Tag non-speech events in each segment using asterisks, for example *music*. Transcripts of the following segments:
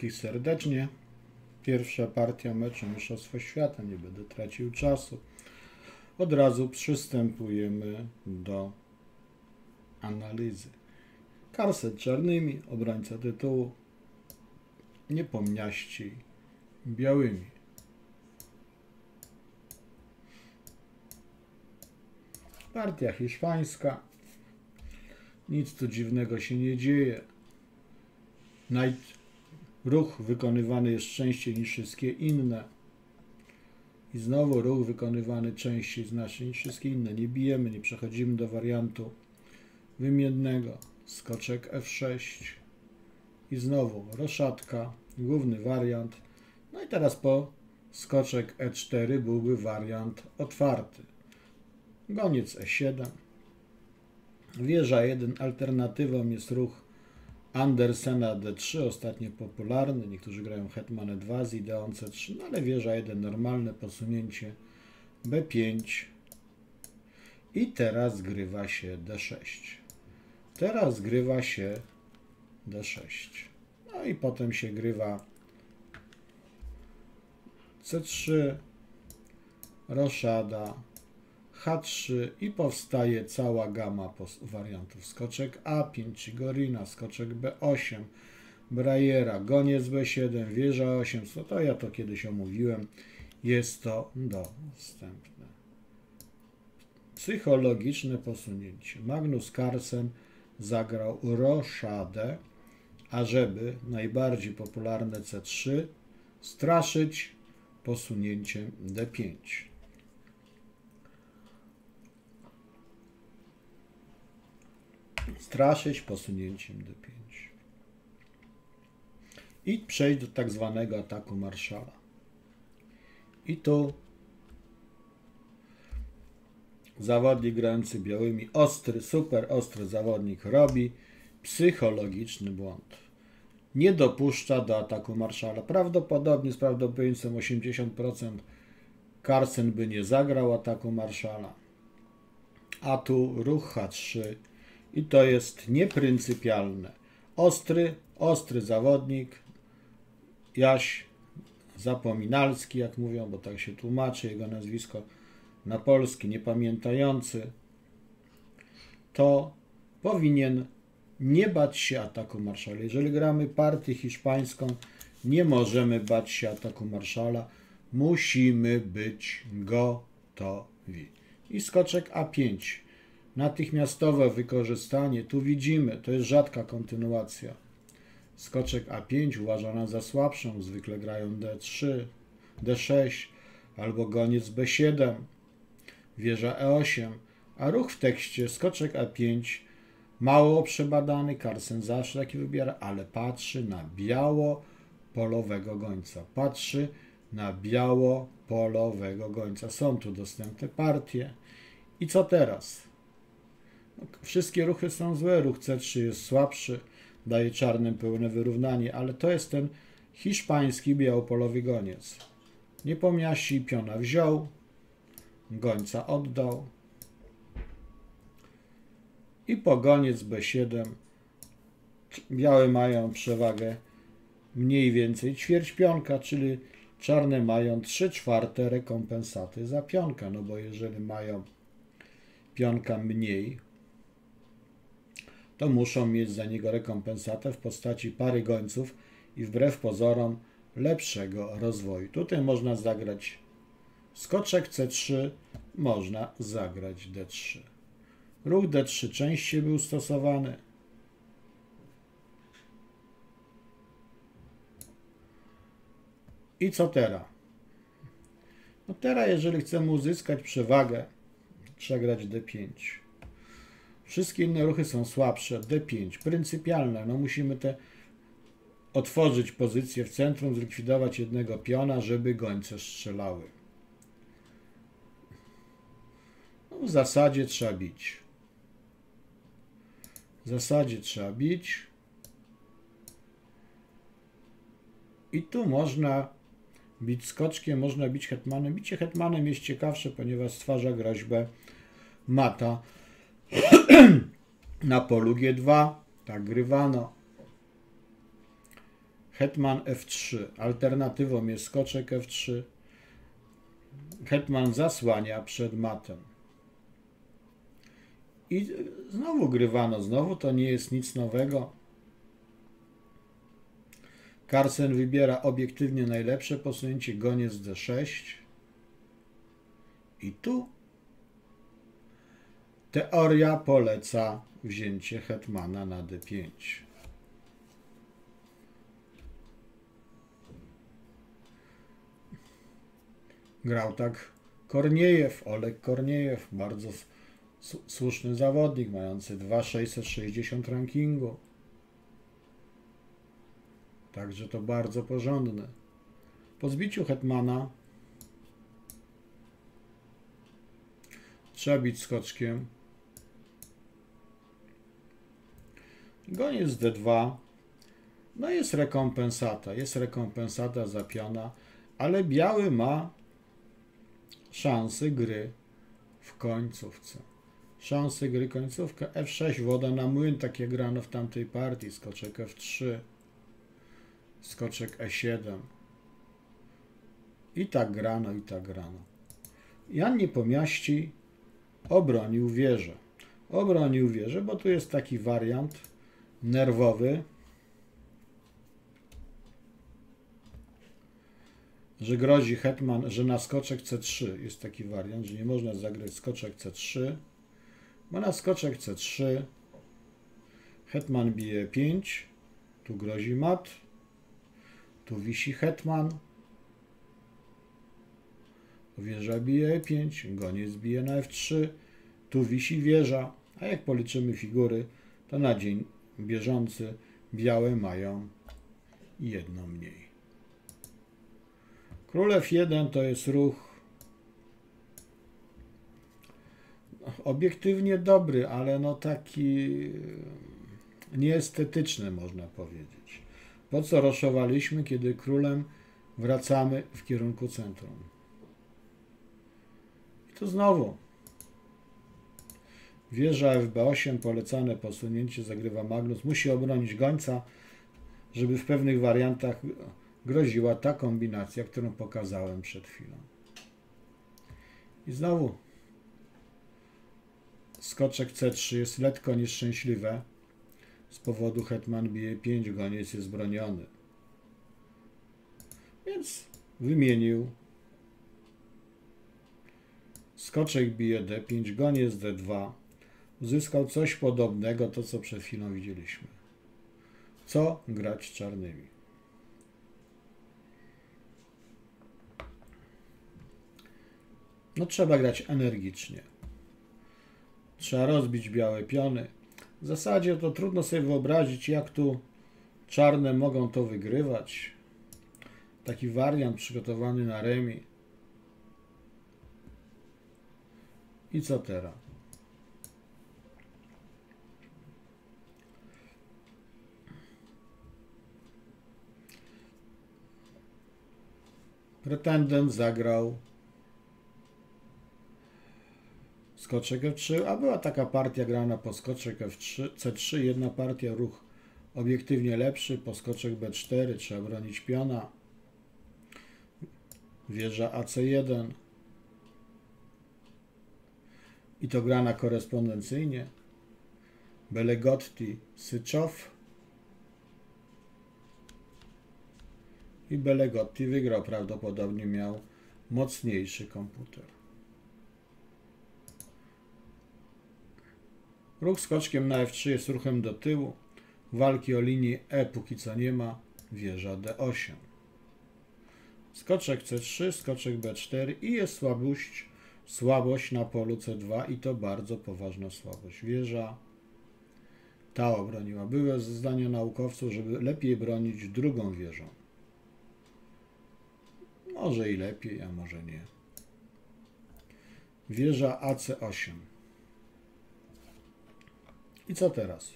wszystkich serdecznie. Pierwsza partia meczu Mistrzostwa Świata, nie będę tracił czasu. Od razu przystępujemy do analizy. Karset czarnymi, obrońca tytułu, niepomniaści białymi. Partia hiszpańska. Nic tu dziwnego się nie dzieje. Naj... Ruch wykonywany jest częściej niż wszystkie inne. I znowu ruch wykonywany częściej znacznie niż wszystkie inne. Nie bijemy, nie przechodzimy do wariantu wymiennego. Skoczek F6. I znowu roszatka, główny wariant. No i teraz po skoczek E4 byłby wariant otwarty. Goniec E7. Wieża 1. Alternatywą jest ruch Andersena D3, ostatnio popularny. Niektórzy grają Hetman E2 z ideą C3, no ale wieża 1 normalne posunięcie B5. I teraz grywa się D6. Teraz grywa się D6. No i potem się grywa C3, roszada, H3 i powstaje cała gama wariantów. Skoczek A5, Chigorina, skoczek B8, Brajera, goniec B7, wieża 8. No to ja to kiedyś omówiłem. Jest to dostępne. Psychologiczne posunięcie. Magnus Carlsen zagrał roszadę, ażeby najbardziej popularne C3 straszyć posunięciem D5. Straszyć posunięciem D5. I przejść do tak zwanego ataku marszala. I tu zawodnik grający białymi, ostry, super ostry zawodnik robi psychologiczny błąd. Nie dopuszcza do ataku marszala. Prawdopodobnie z prawdopodobieństwem 80% Carlsen by nie zagrał ataku marszala. A tu ruch H3 i to jest niepryncypialne. Ostry, ostry zawodnik, Jaś Zapominalski, jak mówią, bo tak się tłumaczy jego nazwisko na polski, niepamiętający, to powinien nie bać się ataku marszala. Jeżeli gramy partię hiszpańską, nie możemy bać się ataku marszala. Musimy być gotowi. I skoczek A5 Natychmiastowe wykorzystanie, tu widzimy, to jest rzadka kontynuacja. Skoczek A5 uważana za słabszą, zwykle grają D3, D6 albo goniec B7, wieża E8, a ruch w tekście skoczek A5 mało przebadany, Carlsen zawsze taki wybiera, ale patrzy na biało polowego gońca. Patrzy na biało polowego gońca. Są tu dostępne partie. I co teraz? Wszystkie ruchy są złe. Ruch C3 jest słabszy, daje czarnym pełne wyrównanie, ale to jest ten hiszpański białopolowy goniec. Nie pomiasi, piona wziął, gońca oddał. I po goniec B7 białe mają przewagę mniej więcej ćwierć pionka, czyli czarne mają 3 czwarte rekompensaty za pionka, no bo jeżeli mają pionka mniej, to muszą mieć za niego rekompensatę w postaci pary gońców i wbrew pozorom lepszego rozwoju. Tutaj można zagrać skoczek C3, można zagrać D3. Ruch D3 częściej był stosowany. I co teraz? No teraz, jeżeli chcemy uzyskać przewagę, trzeba grać D5. Wszystkie inne ruchy są słabsze. D5, pryncypialne. No musimy te otworzyć pozycję w centrum, zlikwidować jednego piona, żeby gońce strzelały. No, w zasadzie trzeba bić. W zasadzie trzeba bić. I tu można bić skoczkiem, można bić hetmanem. Bicie hetmanem jest ciekawsze, ponieważ stwarza groźbę mata *clears throat* na polu G2. Tak grywano. Hetman F3. Alternatywą jest skoczek F3. Hetman zasłania przed matem. I znowu grywano, znowu to nie jest nic nowego. Carlsen wybiera obiektywnie najlepsze posunięcie, goniec D6. I tu teoria poleca wzięcie hetmana na D5. Grał tak Korniejew, Oleg Korniejew, bardzo słuszny zawodnik, mający 2,660 rankingu. Także to bardzo porządne. Po zbiciu Hetmana trzeba bić skoczkiem. Goniec D2. No jest rekompensata. Jest rekompensata za piona, ale biały ma szansy gry w końcówce. Szansy gry końcówka F6, woda na młyn, takie grano w tamtej partii, skoczek F3 skoczek E7. I tak grano, i tak grano. Jan Niepomiaści obronił wieżę. Obronił wieżę, bo tu jest taki wariant nerwowy, że grozi hetman, że na skoczek C3 jest taki wariant, że nie można zagrać skoczek C3, bo na skoczek C3 hetman bije 5, tu grozi mat, tu wisi hetman. Wieża bije e5, goniec bije na f3. Tu wisi wieża, a jak policzymy figury, to na dzień bieżący białe mają jedno mniej. Król f1 to jest ruch obiektywnie dobry, ale no taki nieestetyczny można powiedzieć. Po co roszowaliśmy, kiedy królem wracamy w kierunku centrum? I tu znowu. Wieża FB8, polecane posunięcie, zagrywa Magnus. Musi obronić gońca, żeby w pewnych wariantach groziła ta kombinacja, którą pokazałem przed chwilą. I znowu skoczek C3 jest lekko nieszczęśliwe. Z powodu hetman bije 5, goniec jest broniony. Więc wymienił. Skoczek bije D5, goniec D2. Uzyskał coś podobnego, to co przed chwilą widzieliśmy. Co grać czarnymi? No trzeba grać energicznie. Trzeba rozbić białe piony. W zasadzie to trudno sobie wyobrazić, jak tu czarne mogą to wygrywać. Taki wariant przygotowany na remi. I co teraz? Pretendent zagrał skoczek F3, a była taka partia grana po skoczek F3, C3, jedna partia, ruch obiektywnie lepszy, po skoczek B4, trzeba bronić piona, wieża AC1 i to grana korespondencyjnie, Belegotti, Syczow i Belegotti wygrał, prawdopodobnie miał mocniejszy komputer. Ruch skoczkiem na F3 jest ruchem do tyłu. Walki o linię E póki co nie ma. Wieża D8. Skoczek C3, skoczek B4 i jest słabość, słabość na polu C2 i to bardzo poważna słabość. Wieża ta obroniła. Były zdania naukowców, żeby lepiej bronić drugą wieżą. Może i lepiej, a może nie. Wieża AC8. I co teraz?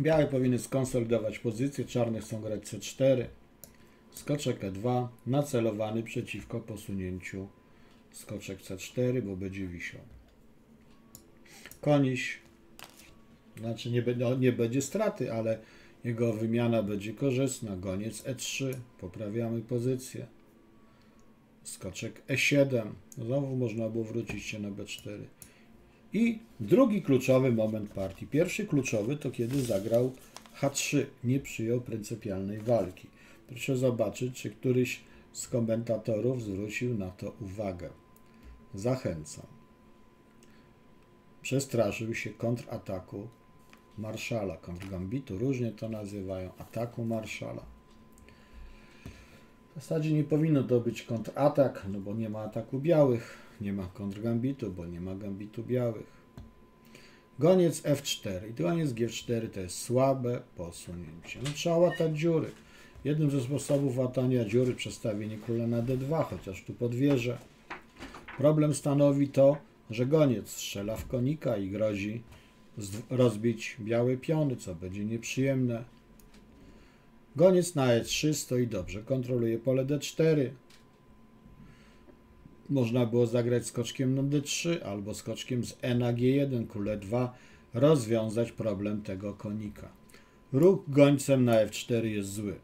Białe powinny skonsolidować pozycję, czarne chcą grać C4, skoczek E2, nacelowany przeciwko posunięciu skoczek C4, bo będzie wisiał. Koniś, znaczy nie, no, nie będzie straty, ale Jego wymiana będzie korzystna. Goniec E3. Poprawiamy pozycję. Skoczek E7. Znowu można było wrócić się na B4. I drugi kluczowy moment partii. Pierwszy kluczowy to kiedy zagrał H3. Nie przyjął pryncypialnej walki. Proszę zobaczyć, czy któryś z komentatorów zwrócił na to uwagę. Zachęcam. Przestraszył się kontrataku marszala, kontrgambitu, różnie to nazywają, ataku marszala. W zasadzie nie powinno to być kontratak, no bo nie ma ataku białych, nie ma kontrgambitu, bo nie ma gambitu białych. Goniec F4 i goniec G4 to jest słabe posunięcie. No, trzeba łatać dziury. Jednym ze sposobów łatania dziury przestawienie króla na D2, chociaż tu podwierzę. Problem stanowi to, że goniec strzela w konika i grozi rozbić białe piony, co będzie nieprzyjemne. Goniec na E3 stoi dobrze, kontroluje pole D4. Można było zagrać skoczkiem na D3 albo skoczkiem z E na G1, król E2, rozwiązać problem tego konika. Ruch gońcem na F4 jest zły.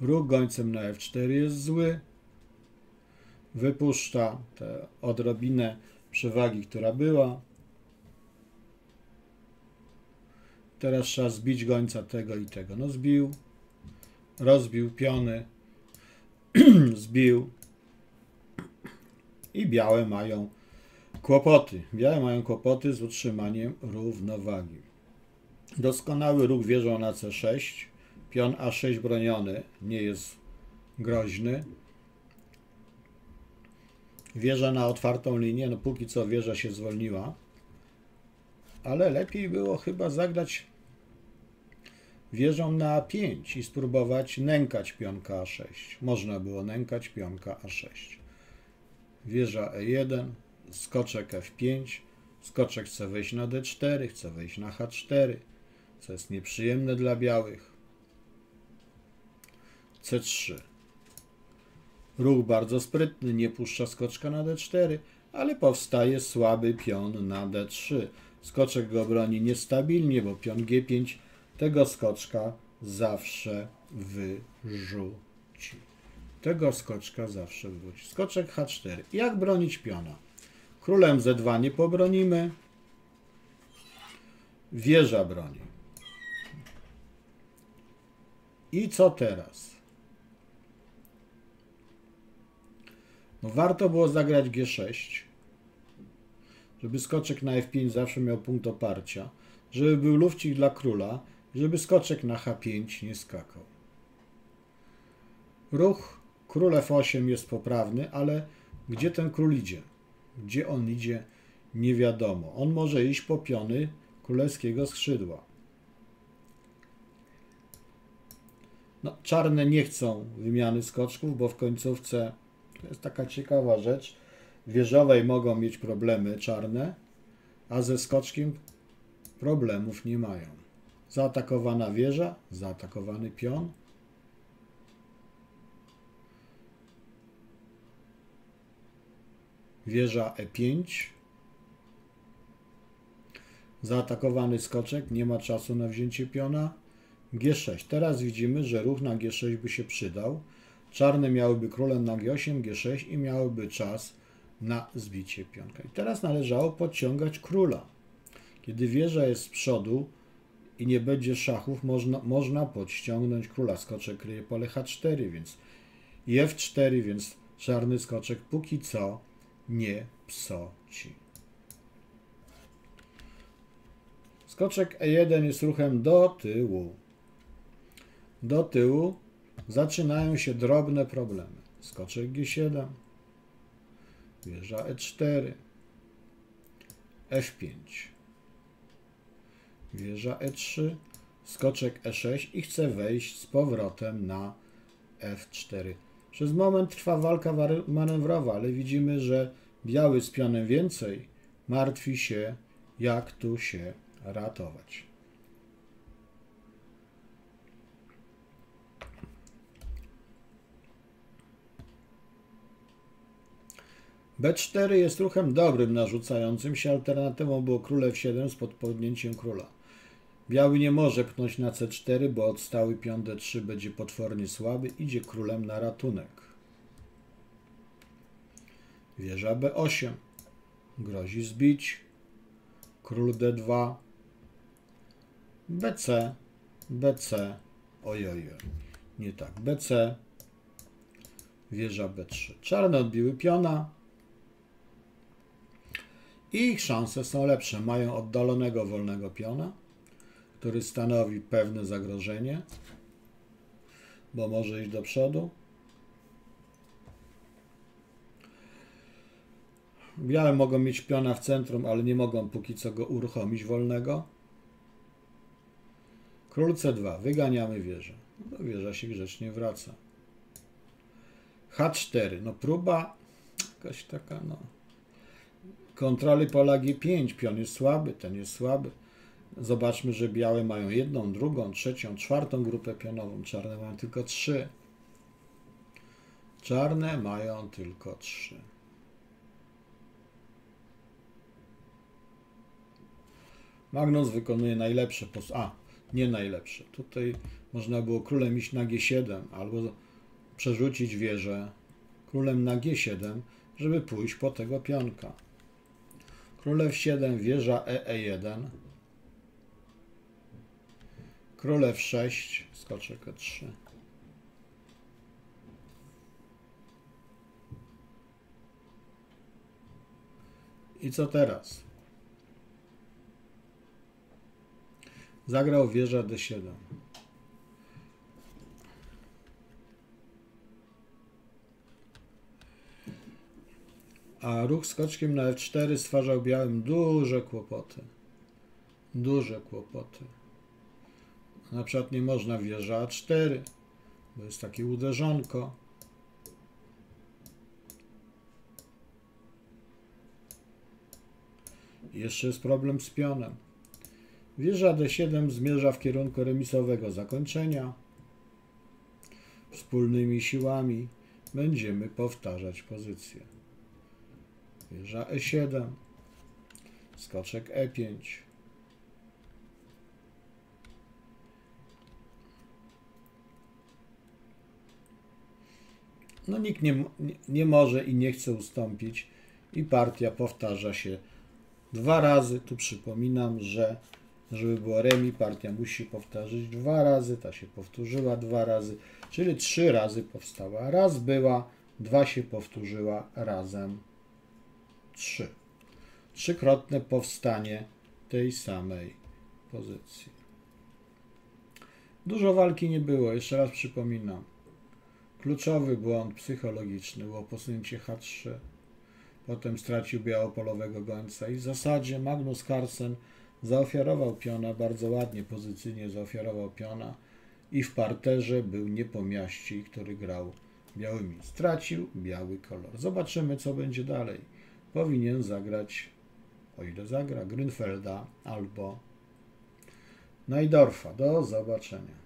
Ruch gońcem na F4 jest zły. Wypuszcza tę odrobinę przewagi, która była. Teraz trzeba zbić gońca tego i tego. No zbił, rozbił piony, *clears throat* zbił i białe mają kłopoty. Białe mają kłopoty z utrzymaniem równowagi. Doskonały ruch wieżą na C6. Pion A6 broniony nie jest groźny. Wieża na otwartą linię, no póki co wieża się zwolniła. Ale lepiej było chyba zagrać wieżą na A5 i spróbować nękać pionka A6. Można było nękać pionka A6. Wieża E1, skoczek F5, skoczek chce wejść na D4, chce wejść na H4, co jest nieprzyjemne dla białych. C3. Ruch bardzo sprytny, nie puszcza skoczka na D4, ale powstaje słaby pion na D3. Skoczek go broni niestabilnie, bo pion G5 tego skoczka zawsze wyrzuci. Tego skoczka zawsze wyrzuci. Skoczek H4. Jak bronić piona? Królem Z2 nie pobronimy. Wieża broni. I co teraz? No warto było zagrać G6, żeby skoczek na F5 zawsze miał punkt oparcia, żeby był lufcik dla króla, żeby skoczek na H5 nie skakał. Ruch król F8 jest poprawny, ale gdzie ten król idzie? Gdzie on idzie? Nie wiadomo. On może iść po piony królewskiego skrzydła. No, czarne nie chcą wymiany skoczków, bo w końcówce to jest taka ciekawa rzecz. Wieżowej mogą mieć problemy czarne, a ze skoczkiem problemów nie mają. Zaatakowana wieża, zaatakowany pion. Wieża E5. Zaatakowany skoczek, nie ma czasu na wzięcie piona. G6. Teraz widzimy, że ruch na G6 by się przydał. Czarne miałyby królem na G8, G6 i miałyby czas na zbicie pionka. I teraz należało podciągać króla. Kiedy wieża jest z przodu i nie będzie szachów, można, można podściągnąć króla. Skoczek kryje pole H4, więc i F4, więc czarny skoczek póki co nie psoci. Skoczek E1 jest ruchem do tyłu. Do tyłu zaczynają się drobne problemy. Skoczek G7, wieża E4, F5, wieża E3, skoczek E6 i chce wejść z powrotem na F4. Przez moment trwa walka manewrowa, ale widzimy, że biały z pionem więcej martwi się, jak tu się ratować. B4 jest ruchem dobrym, narzucającym się. Alternatywą było król F7 z podpodnięciem króla. Biały nie może pchnąć na C4, bo odstały pion D3 będzie potwornie słaby. Idzie królem na ratunek. Wieża B8. Grozi zbić. Król D2. BC. BC. Ojoj. Nie tak. BC. Wieża B3. Czarne odbiły piona. I ich szanse są lepsze. Mają oddalonego wolnego piona, który stanowi pewne zagrożenie, bo może iść do przodu. Białe mogą mieć piona w centrum, ale nie mogą póki co go uruchomić wolnego. Król C2. Wyganiamy wieżę. No, wieża się grzecznie wraca. H4. No próba jakaś taka, no. Kontroli pola G5. Pion jest słaby, ten jest słaby. Zobaczmy, że białe mają jedną, drugą, trzecią, czwartą grupę pionową. Czarne mają tylko trzy. Czarne mają tylko trzy. Magnus wykonuje najlepsze pos... A, nie najlepsze. Tutaj można było królem iść na G7 albo przerzucić wieżę królem na G7, żeby pójść po tego pionka. Królew 7, wieża EE1. Królew 6, skoczek E3. I co teraz? Zagrał wieża D7. A ruch skoczkiem na F4 stwarzał białym duże kłopoty. Duże kłopoty. Na przykład nie można wieża A4, bo jest takie uderzonko. Jeszcze jest problem z pionem. Wieża D7 zmierza w kierunku remisowego zakończenia. Wspólnymi siłami będziemy powtarzać pozycję. Wieża E7, skoczek E5. No nikt nie, nie może i nie chce ustąpić i partia powtarza się dwa razy. Tu przypominam, że żeby było remi, partia musi powtórzyć dwa razy, ta się powtórzyła dwa razy, czyli trzy razy powstała. Raz była, dwa się powtórzyła, razem trzy. Trzykrotne powstanie tej samej pozycji. Dużo walki nie było, jeszcze raz przypominam. Kluczowy błąd psychologiczny było posunięcie H3. Potem stracił białopolowego gońca i w zasadzie Magnus Carlsen Zaofiarował piona, bardzo ładnie, pozycyjnie zaofiarował piona i w parterze był niepomiaści, który grał białymi. Stracił biały kolor. Zobaczymy, co będzie dalej. Powinien zagrać, o ile zagra, Grünfelda albo Najdorfa. Do zobaczenia.